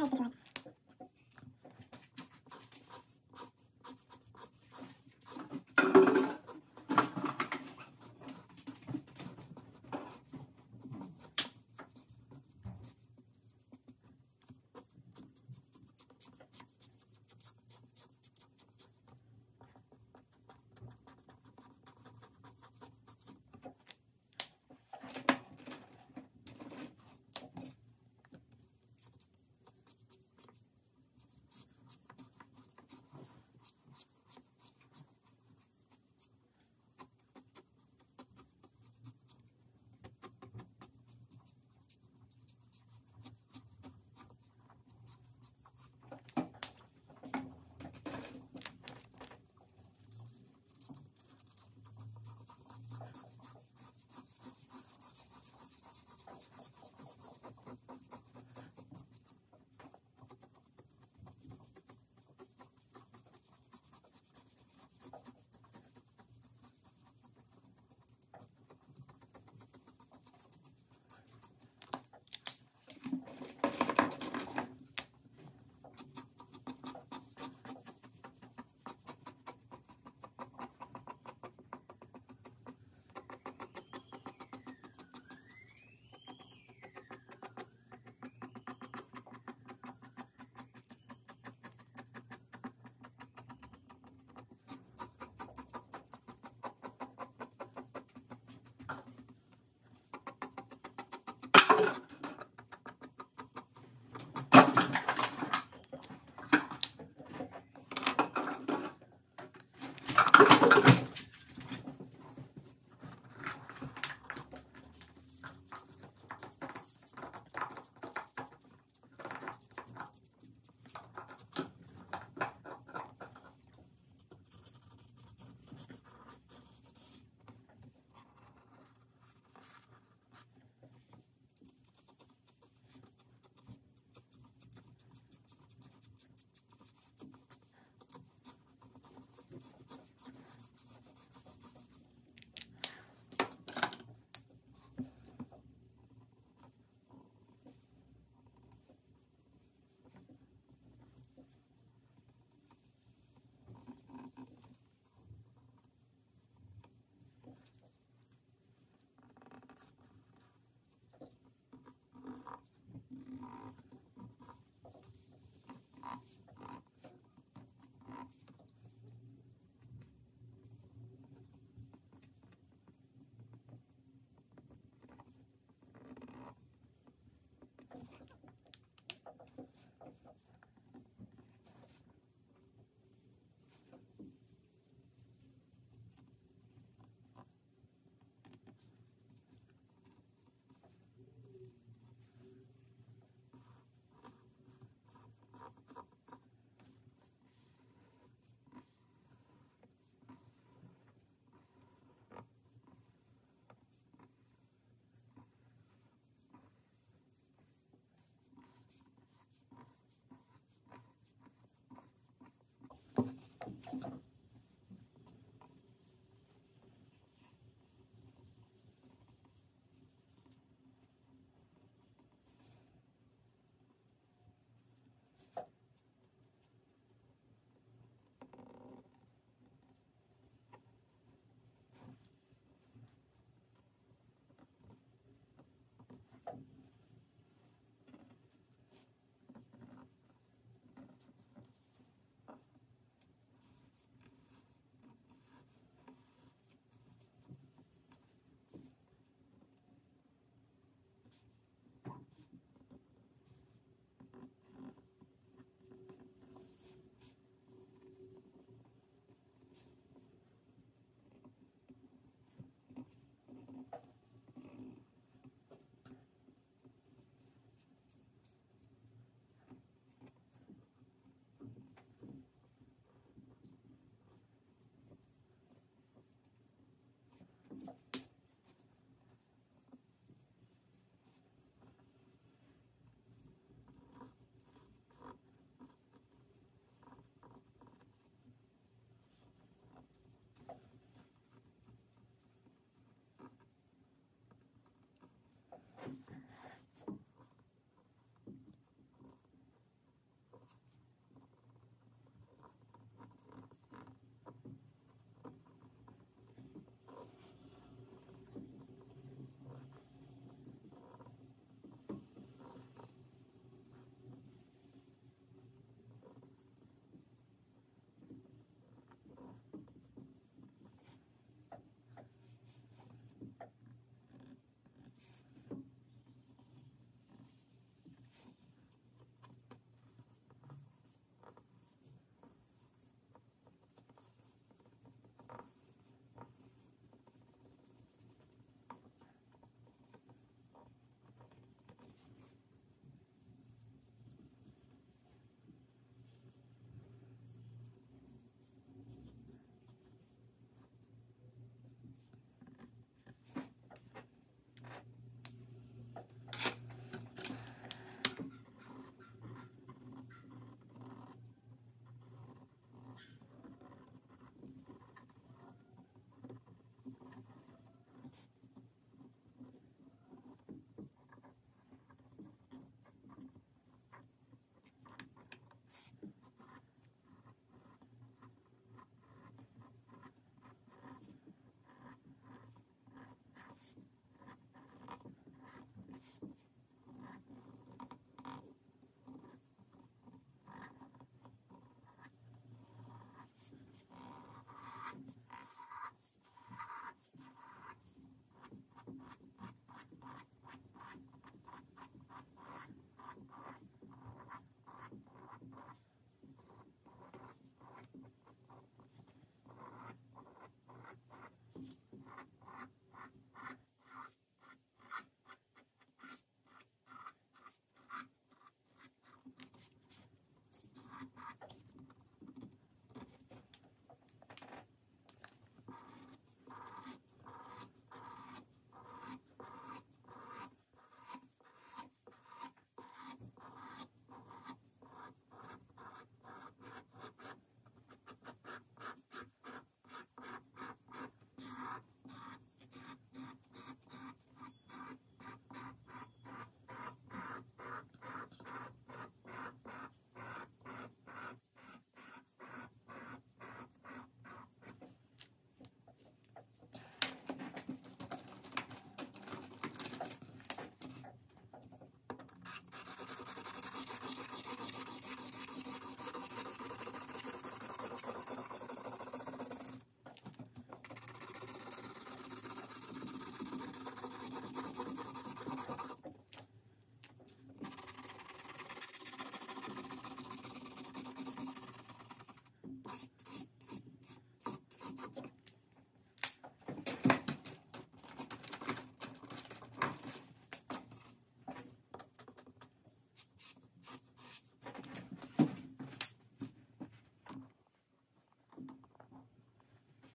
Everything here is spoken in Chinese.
Aku.